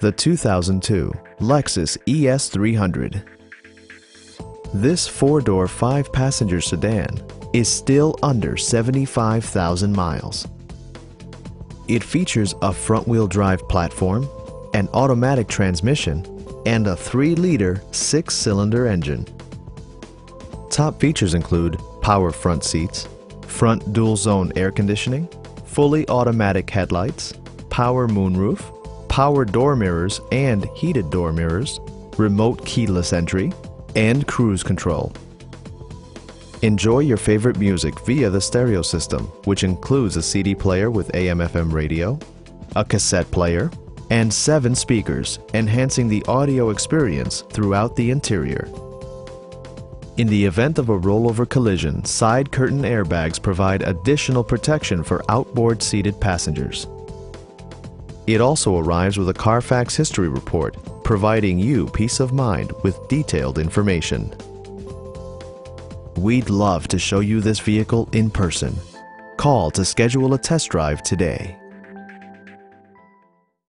The 2002 Lexus ES300. This four-door, five-passenger sedan is still under 75,000 miles. It features a front-wheel drive platform, an automatic transmission, and a 3-liter six-cylinder engine. Top features include power front seats, front dual-zone air conditioning, fully automatic headlights, power moonroof, power door mirrors and heated door mirrors, remote keyless entry, and cruise control. Enjoy your favorite music via the stereo system, which includes a CD player with AM-FM radio, a cassette player, and seven speakers, enhancing the audio experience throughout the interior. In the event of a rollover collision, side curtain airbags provide additional protection for outboard seated passengers. It also arrives with a Carfax history report, providing you peace of mind with detailed information. We'd love to show you this vehicle in person. Call to schedule a test drive today.